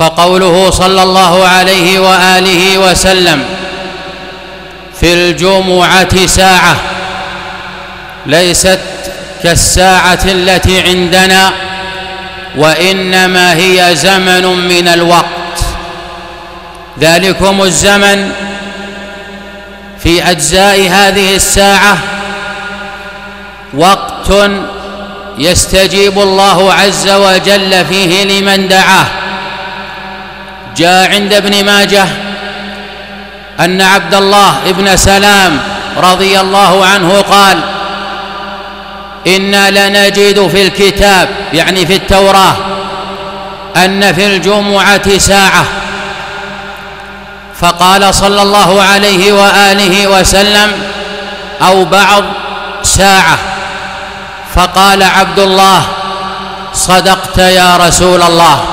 فقوله صلى الله عليه وآله وسلم في الجمعة ساعة ليست كالساعة التي عندنا وإنما هي زمن من الوقت. ذلكم الزمن في أجزاء هذه الساعة وقت يستجيب الله عز وجل فيه لمن دعاه. جاء عند ابن ماجه أن عبد الله ابن سلام رضي الله عنه قال أنا لنجد في الكتاب يعني في التوراة أن في الجمعة ساعة. فقال صلى الله عليه وآله وسلم أو بعض ساعة. فقال عبد الله صدقت يا رسول الله.